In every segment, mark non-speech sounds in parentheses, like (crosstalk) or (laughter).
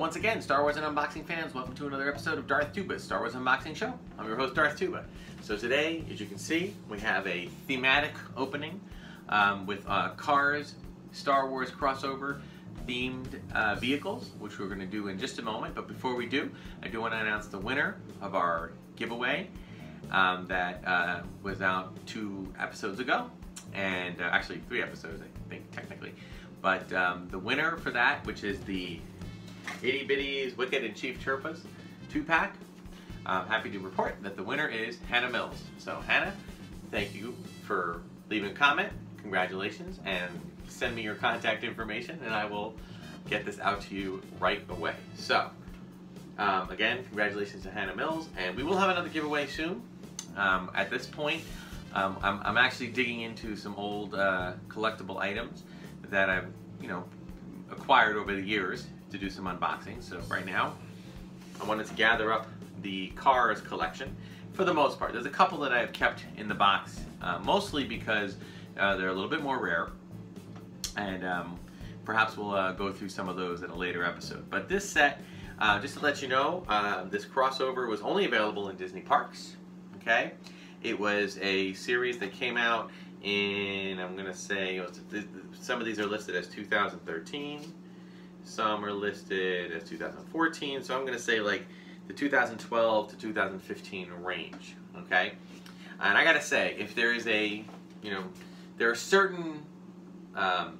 once again, Star Wars and Unboxing fans, welcome to another episode of Darth Tuba's Star Wars Unboxing Show. I'm your host, Darth Tuba. So today, as you can see, we have a thematic opening um, with uh, cars, Star Wars crossover themed uh, vehicles, which we're going to do in just a moment. But before we do, I do want to announce the winner of our giveaway um, that uh, was out two episodes ago, and uh, actually three episodes, I think, technically. But um, the winner for that, which is the Itty Bitties Wicket and Chief Chirpa's two pack, I'm happy to report that the winner is Hannah Mills. So, Hannah, thank you for leaving a comment. Congratulations, and send me your contact information, and I will get this out to you right away. So, um, again, congratulations to Hannah Mills, and we will have another giveaway soon. Um, at this point, um, I'm, I'm, actually digging into some old uh, collectible items that I've, you know, acquired over the years to do some unboxing. So right now, I wanted to gather up the Cars collection for the most part. There's a couple that I've kept in the box, uh, mostly because uh, they're a little bit more rare, and um, perhaps we'll uh, go through some of those in a later episode. But this set, uh, just to let you know, uh, this crossover was only available in Disney parks, okay? It was a series that came out in, I'm gonna say, some of these are listed as 2013, some are listed as 2014, so I'm gonna say like the 2012 to 2015 range, okay? And I gotta say, if there is a, you know, there are certain um,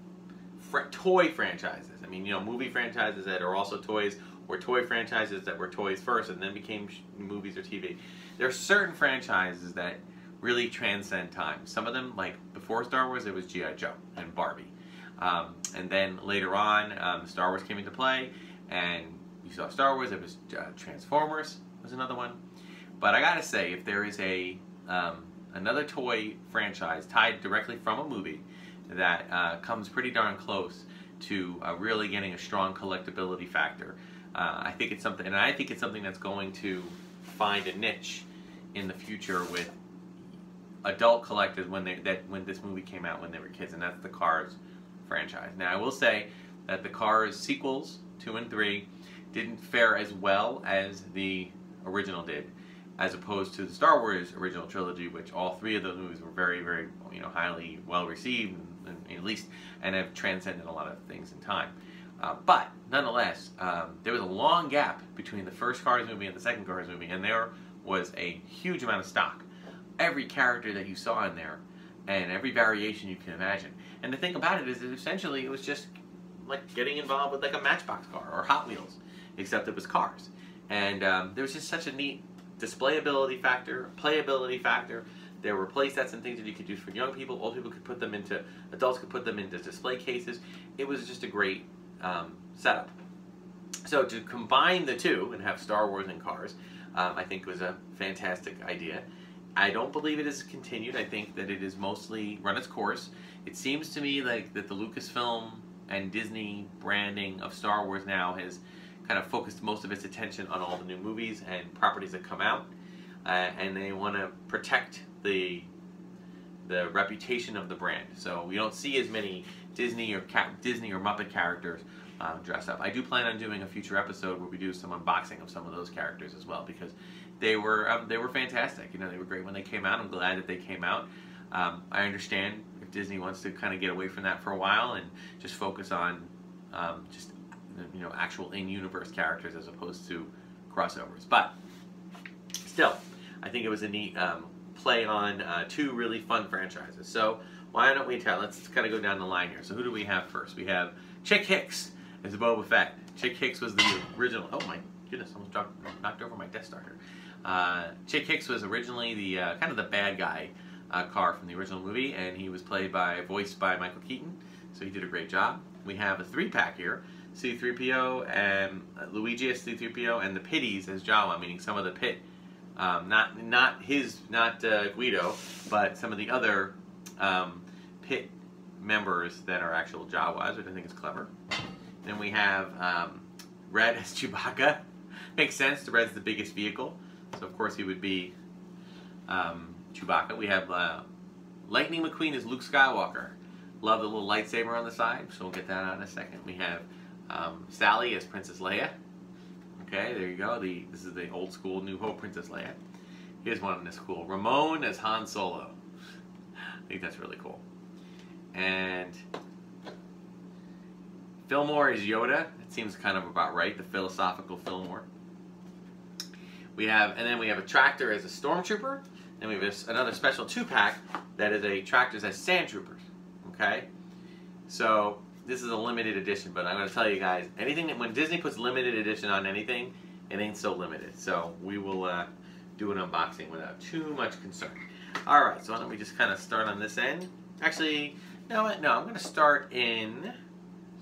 fr toy franchises. I mean, you know, movie franchises that are also toys, or toy franchises that were toys first and then became movies or TV. There are certain franchises that really transcend time. Some of them, like before Star Wars, it was G.I. Joe and Barbie. Um, and then later on, um, Star Wars came into play, and you saw Star Wars, it was uh, Transformers was another one. But I gotta say, if there is a um, another toy franchise tied directly from a movie that uh, comes pretty darn close to uh, really getting a strong collectability factor. Uh, I think it's something, and I think it's something that's going to find a niche in the future with adult collectors when they that when this movie came out when they were kids, and that's the Cars franchise. Now I will say that the Cars sequels two and three didn't fare as well as the original did as opposed to the Star Wars original trilogy, which all three of those movies were very, very, you know, highly well received, and, and at least, and have transcended a lot of things in time. Uh, but nonetheless, um, there was a long gap between the first Cars movie and the second Cars movie, and there was a huge amount of stock. Every character that you saw in there, and every variation you can imagine. And the thing about it is that essentially it was just like getting involved with like a Matchbox car or Hot Wheels, except it was cars. And um, there was just such a neat displayability factor, playability factor. There were play sets and things that you could use for young people. Old people could put them into, adults could put them into display cases. It was just a great um, setup. So to combine the two and have Star Wars and Cars, um, I think was a fantastic idea. I don't believe it is continued. I think that it is mostly run its course. It seems to me like that the Lucasfilm and Disney branding of Star Wars now has kind of focused most of its attention on all the new movies and properties that come out, uh, and they want to protect the the reputation of the brand. So we don't see as many Disney or Disney or Muppet characters uh, dressed up. I do plan on doing a future episode where we do some unboxing of some of those characters as well because they were um, they were fantastic. You know, they were great when they came out. I'm glad that they came out. Um, I understand Disney wants to kind of get away from that for a while and just focus on um, just you know, actual in-universe characters as opposed to crossovers. But still, I think it was a neat um, play on uh, two really fun franchises. So why don't we tell? Let's kind of go down the line here. So who do we have first? We have Chick Hicks as a Boba Fett. Chick Hicks was the original. Oh my goodness! Almost dropped, knocked over my Death Star here. Uh, Chick Hicks was originally the uh, kind of the bad guy uh, car from the original movie, and he was played by voiced by Michael Keaton. So he did a great job. We have a three pack here. C3PO and uh, Luigi as C3PO and the Pitties as Jawa, meaning some of the pit, um, not not his, not uh, Guido, but some of the other um, pit members that are actual Jawas, which I think is clever. Then we have um, Red (laughs) as Chewbacca. Makes sense. The Red's the biggest vehicle, so of course he would be um, Chewbacca. We have uh, Lightning McQueen as Luke Skywalker. Love the little lightsaber on the side, so we'll get that out in a second. We have um, Sally as Princess Leia. Okay, there you go. The This is the old school New Hope Princess Leia. Here's one that's cool. Ramon as Han Solo. I think that's really cool. And Fillmore is Yoda. It seems kind of about right, the philosophical Fillmore. We have, and then we have a tractor as a stormtrooper. Then we have this, another special two-pack that is a tractors as sand troopers. Okay, so this is a limited edition, but I'm going to tell you guys, anything that when Disney puts limited edition on anything, it ain't so limited. So we will uh, do an unboxing without too much concern. All right, so why don't we just kind of start on this end? Actually, no, no, I'm going to start in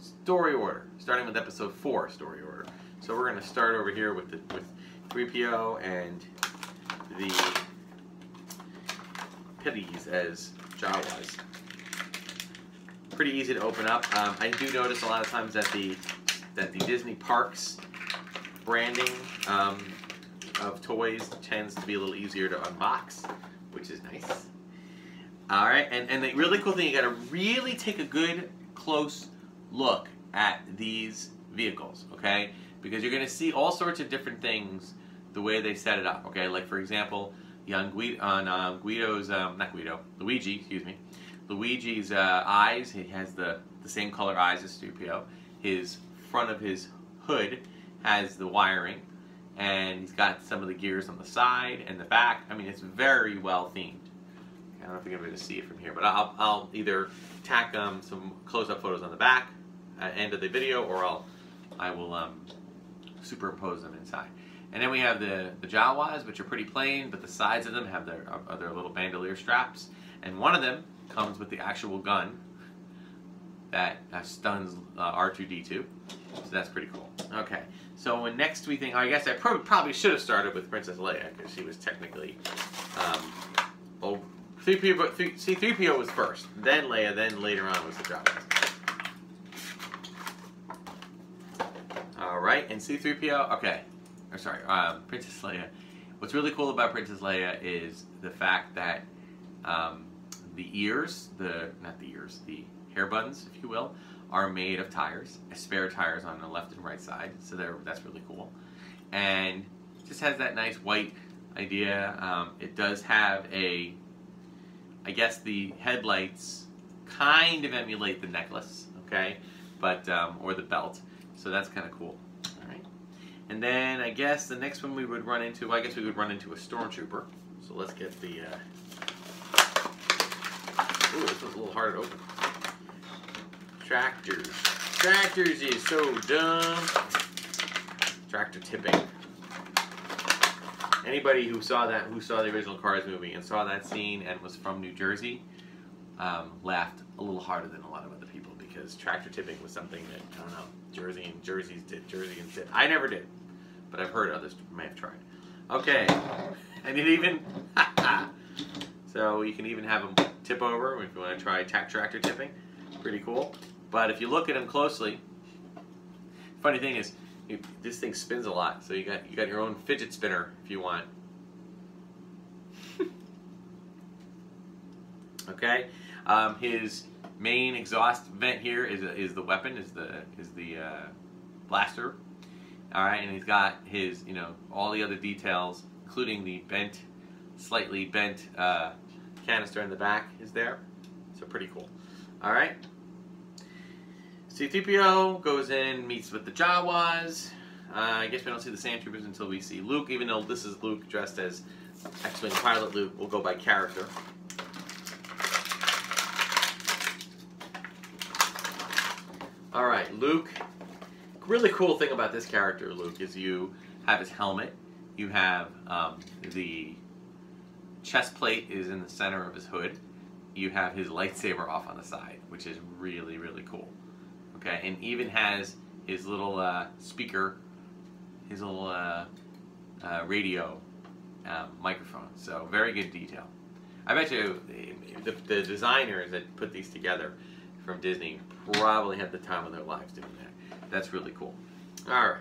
story order, starting with episode four story order. So we're going to start over here with the with 3PO and the Pitties as Jawas. Pretty easy to open up. Um, I do notice a lot of times that the that the Disney parks branding um, of toys tends to be a little easier to unbox, which is nice. All right, and, and the really cool thing, you gotta really take a good, close look at these vehicles, okay? Because you're gonna see all sorts of different things the way they set it up, okay? Like for example, on, Guido, on uh, Guido's, um, not Guido, Luigi, excuse me, Luigi's uh, eyes, he has the, the same color eyes as 3PO. His front of his hood has the wiring, and he's got some of the gears on the side and the back. I mean, it's very well themed. I don't know if you're able to see it from here, but I'll, I'll either tack um, some close-up photos on the back at end of the video, or I'll I will um, superimpose them inside. And then we have the, the Jawas, which are pretty plain, but the sides of them have their, uh, their little bandolier straps. And one of them comes with the actual gun that uh, stuns uh, R2-D2. So that's pretty cool. Okay, so when next we think, I guess I pro probably should have started with Princess Leia, because she was technically, um, oh, 3PO, 3, see, 3PO was first, then Leia, then later on was the Jawas. Alright, and C-3PO, okay, or sorry, um, Princess Leia. What's really cool about Princess Leia is the fact that um, the ears, the not the ears, the hair buttons, if you will, are made of tires, spare tires on the left and right side. So that's really cool, and just has that nice white idea. Um, it does have a, I guess the headlights kind of emulate the necklace, okay, but um, or the belt. So that's kind of cool. And then I guess the next one we would run into, I guess we would run into a stormtrooper. So let's get the. Uh... Ooh, this one's a little hard to open. Tractors. Tractors is so dumb. Tractor tipping. Anybody who saw that, who saw the original Cars movie and saw that scene and was from New Jersey, um, laughed a little harder than a lot of other people because tractor tipping was something that I don't know Jersey and Jerseys did. Jersey and did. I never did but I've heard others may have tried. Okay, and it even, (laughs) so you can even have them tip over if you want to try tack tractor tipping. Pretty cool. But if you look at them closely, funny thing is, you, this thing spins a lot. So you got you got your own fidget spinner if you want. (laughs) okay, um, his main exhaust vent here is is the weapon is the is the uh, blaster all right, and he's got his, you know, all the other details, including the bent, slightly bent uh, canister in the back is there. So pretty cool. All right. C-3PO goes in, meets with the Jawas. Uh, I guess we don't see the Sand Troopers until we see Luke, even though this is Luke dressed as X-Wing pilot Luke. We'll go by character. All right, Luke really cool thing about this character, Luke, is you have his helmet. You have um, the chest plate is in the center of his hood. You have his lightsaber off on the side, which is really, really cool. Okay, and even has his little uh, speaker, his little uh, uh, radio um, microphone. So very good detail. I bet you the, the designers that put these together from Disney probably had the time of their lives doing that. That's really cool. All right.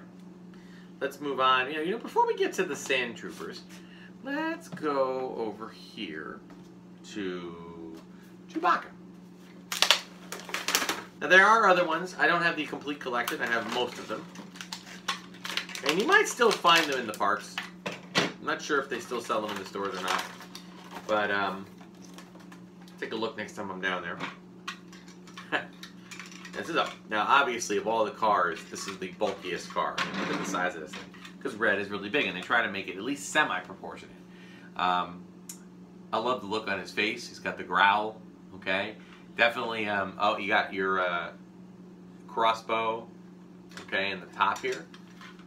Let's move on. You know, you know, before we get to the Sand Troopers, let's go over here to Chewbacca. Now there are other ones. I don't have the complete collection. I have most of them. And you might still find them in the parks. I'm not sure if they still sell them in the stores or not. But um, take a look next time I'm down there. This is a now obviously of all the cars, this is the bulkiest car. Look at the size of this thing because red is really big, and they try to make it at least semi-proportionate. Um, I love the look on his face. He's got the growl. Okay, definitely. Um, oh, you got your uh, crossbow. Okay, in the top here.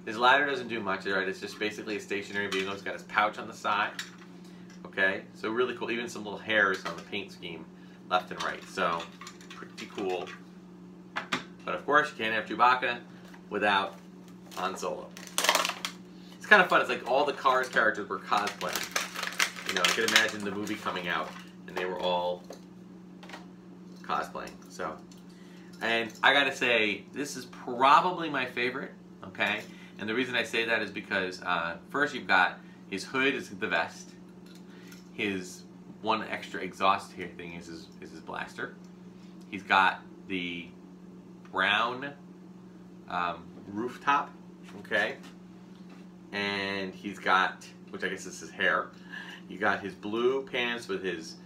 His ladder doesn't do much, right? It's just basically a stationary vehicle. He's got his pouch on the side. Okay, so really cool. Even some little hairs on the paint scheme, left and right. So pretty cool. But of course, you can't have Chewbacca without Han Solo. It's kind of fun. It's like all the Cars characters were cosplaying. You know, I could imagine the movie coming out and they were all cosplaying. So, and I gotta say, this is probably my favorite. Okay, and the reason I say that is because uh, first you've got his hood is the vest. His one extra exhaust here thing is his, is his blaster. He's got the brown um, rooftop, okay? And he's got, which I guess is his hair. You got his blue pants with his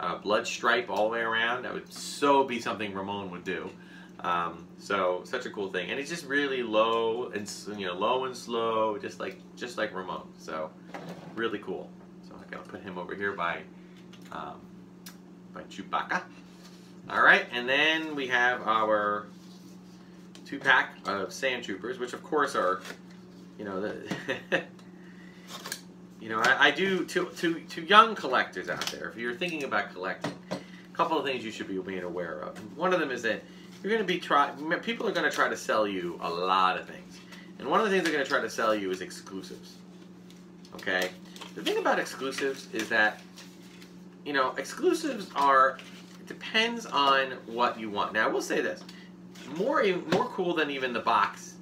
uh, blood stripe all the way around. That would so be something Ramon would do. Um, so such a cool thing, and he's just really low and you know low and slow, just like just like Ramon. So really cool. So I gotta put him over here by um, by Chewbacca. All right, and then we have our two pack of Sand Troopers, which of course are, you know, the (laughs) you know, I, I, do to, to to young collectors out there. If you're thinking about collecting, a couple of things you should be being aware of. One of them is that you're going to be try. People are going to try to sell you a lot of things, and one of the things they're going to try to sell you is exclusives. Okay, the thing about exclusives is that, you know, exclusives are. It depends on what you want. Now, I will say this: more more cool than even the box,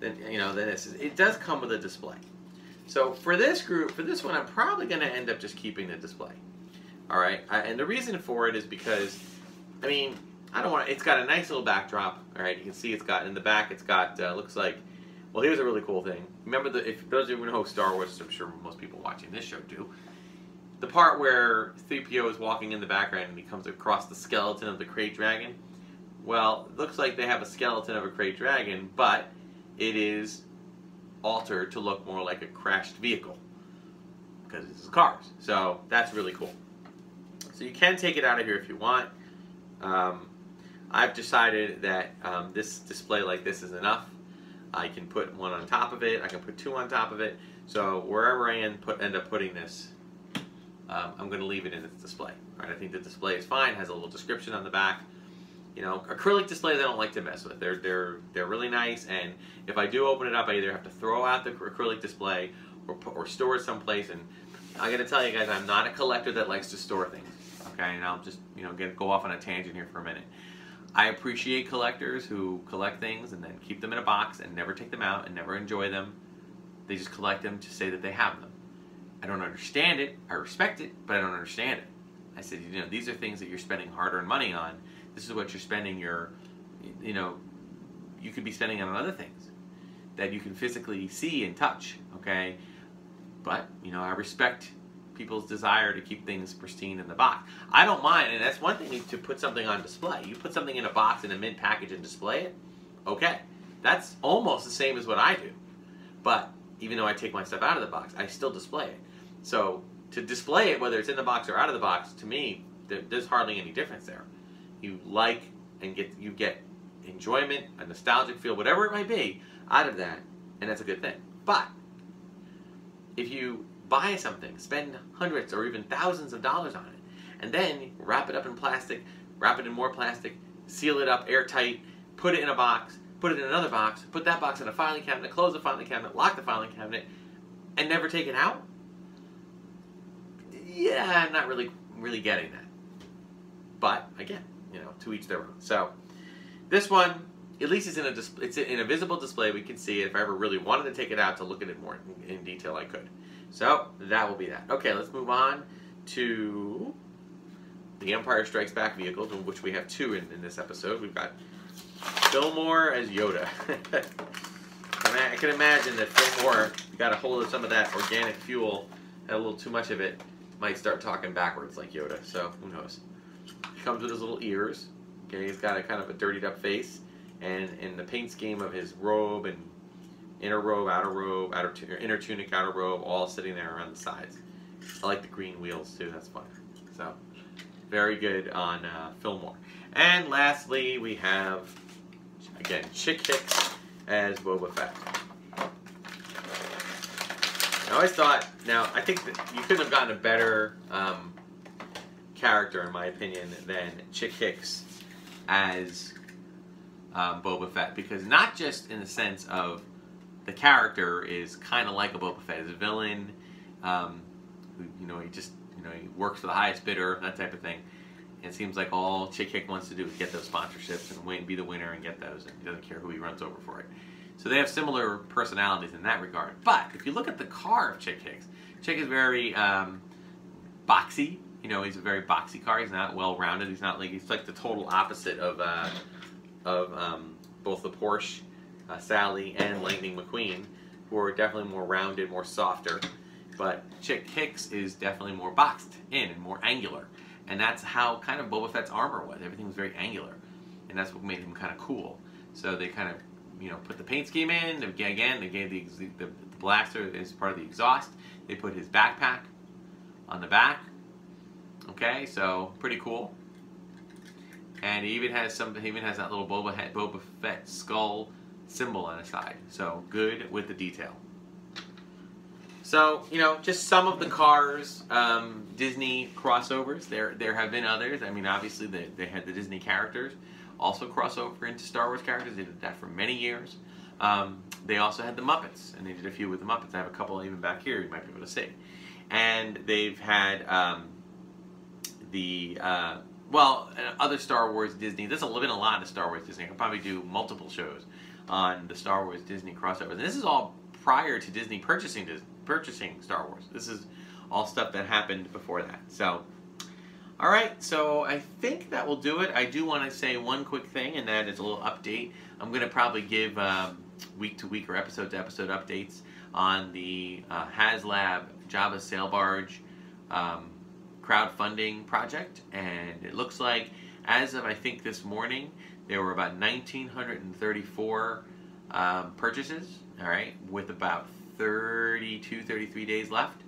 than you know, than this is. It does come with a display. So for this group, for this one, I'm probably going to end up just keeping the display. All right, I, and the reason for it is because, I mean, I don't want. It's got a nice little backdrop. All right, you can see it's got in the back. It's got uh, looks like. Well, here's a really cool thing. Remember the if those of you who know Star Wars, I'm sure most people watching this show do. The part where 3PO is walking in the background and he comes across the skeleton of the krayt dragon. Well, it looks like they have a skeleton of a krayt dragon, but it is altered to look more like a crashed vehicle because it's cars. So that's really cool. So you can take it out of here if you want. Um, I've decided that um, this display like this is enough. I can put one on top of it. I can put two on top of it. So wherever I end, put, end up putting this, um, I'm going to leave it in its display. Right? I think the display is fine. Has a little description on the back. You know, acrylic displays I don't like to mess with. They're they're they're really nice, and if I do open it up, I either have to throw out the acrylic display or or store it someplace. And I got to tell you guys, I'm not a collector that likes to store things. Okay, and I'll just you know get go off on a tangent here for a minute. I appreciate collectors who collect things and then keep them in a box and never take them out and never enjoy them. They just collect them to say that they have them. I don't understand it. I respect it, but I don't understand it. I said, you know, these are things that you're spending hard-earned money on. This is what you're spending your, you know, you could be spending on other things that you can physically see and touch, okay? But, you know, I respect people's desire to keep things pristine in the box. I don't mind, and that's one thing to put something on display. You put something in a box in a mint package and display it, okay. That's almost the same as what I do. But even though I take my stuff out of the box, I still display it. So to display it, whether it's in the box or out of the box, to me, there's hardly any difference there. You like and get you get enjoyment, a nostalgic feel, whatever it might be, out of that, and that's a good thing. But if you buy something, spend hundreds or even thousands of dollars on it, and then wrap it up in plastic, wrap it in more plastic, seal it up airtight, put it in a box, put it in another box, put that box in a filing cabinet, close the filing cabinet, lock the filing cabinet, and never take it out? Yeah, I'm not really really getting that. But again, you know, to each their own. So this one, at least it's in a it's in a visible display. We can see it. If I ever really wanted to take it out to look at it more in, in detail, I could. So that will be that. Okay, let's move on to the Empire Strikes Back vehicles, which we have two in, in this episode. We've got Fillmore as Yoda. (laughs) I, I can imagine that Fillmore got a hold of some of that organic fuel, had a little too much of it, might start talking backwards like Yoda. So who knows? Comes with his little ears. Okay, he's got a kind of a dirtied up face, and in the paint scheme of his robe and inner robe, outer robe, outer inner tunic, outer robe, all sitting there around the sides. I like the green wheels too. That's fun. So very good on uh, Fillmore. And lastly, we have again Chick Hicks as Boba Fett. I always thought. Now I think that you couldn't have gotten a better um, character, in my opinion, than Chick Hicks as um, Boba Fett, because not just in the sense of the character is kind of like a Boba Fett as a villain. Um, who, you know, he just you know he works for the highest bidder, that type of thing. It seems like all Chick Hick wants to do is get those sponsorships and win, be the winner and get those, and he doesn't care who he runs over for it. So they have similar personalities in that regard. But if you look at the car of Chick Hicks, Chick is very um, boxy. You know, he's a very boxy car. He's not well rounded. He's not like he's like the total opposite of uh, of um, both the Porsche uh, Sally and Lightning McQueen, who are definitely more rounded, more softer. But Chick Hicks is definitely more boxed in and more angular. And that's how kind of Boba Fett's armor was. Everything was very angular. And that's what made him kind of cool. So they kind of, you know, put the paint scheme in. Again, they gave the, the, the blaster as part of the exhaust. They put his backpack on the back. Okay, so pretty cool. And he even has some. He even has that little Boba, Boba Fett skull symbol on the side. So good with the detail. So you know, just some of the cars, um, Disney crossovers. There, there have been others. I mean, obviously they, they had the Disney characters also crossover into Star Wars characters. They did that for many years. Um, they also had the Muppets, and they did a few with the Muppets. I have a couple even back here you might be able to see. And they've had um, the uh, well, other Star Wars Disney. There's a, been a lot of Star Wars Disney. I could probably do multiple shows on the Star Wars Disney crossovers. And this is all prior to Disney purchasing purchasing Star Wars. This is all stuff that happened before that. So, all right. So I think that will do it. I do want to say one quick thing, and that is a little update. I'm going to probably give um, week to week or episode to episode updates on the uh, HasLab Jabba sail barge um, crowdfunding project, and it looks like as of I think this morning there were about 1,934 um, purchases, all right, with about 32, 33 days left,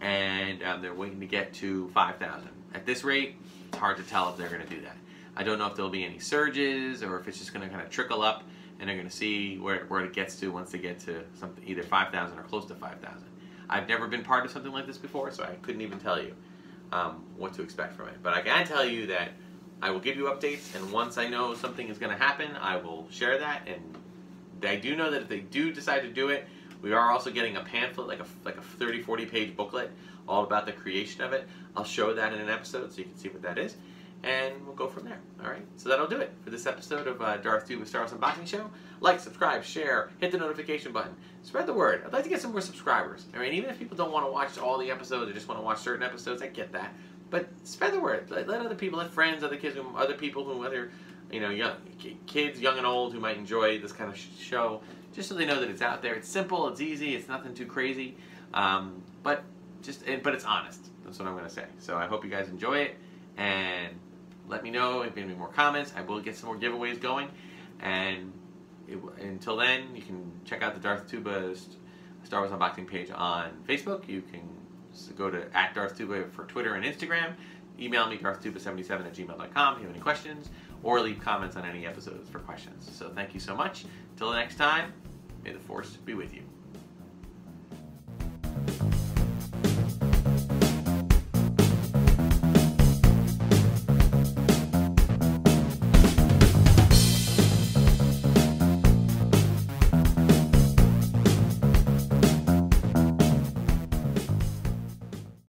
and um, they're waiting to get to 5,000. At this rate, it's hard to tell if they're going to do that. I don't know if there'll be any surges or if it's just going to kind of trickle up and they're going to see where, where it gets to once they get to something either 5,000 or close to 5,000. I've never been part of something like this before, so I couldn't even tell you um, what to expect from it. But I can tell you that I will give you updates, and once I know something is going to happen, I will share that. And I do know that if they do decide to do it, we are also getting a pamphlet, like a like a 30, 40 page booklet, all about the creation of it. I'll show that in an episode so you can see what that is, and we'll go from there. All right, so that'll do it for this episode of uh, Darth Tuba Star Wars Unboxing Show. Like, subscribe, share, hit the notification button, spread the word. I'd like to get some more subscribers. I mean, even if people don't want to watch all the episodes or just want to watch certain episodes, I get that. But spread the word. Let, let other people, let friends, other kids, other people who other you know young kids, young and old, who might enjoy this kind of show, just so they know that it's out there. It's simple, it's easy, it's nothing too crazy, um, but just but it's honest. That's what I'm to say. So I hope you guys enjoy it and let me know if you have any more comments. I will get some more giveaways going, and it, until then, you can check out the Darth Tuba Star Wars unboxing page on Facebook. You can go to at Darth Tuba for Twitter and Instagram. Email me darthtuba77 at gmail.com if you have any questions, or leave comments on any episodes for questions. So thank you so much. Until next time, may the Force be with you.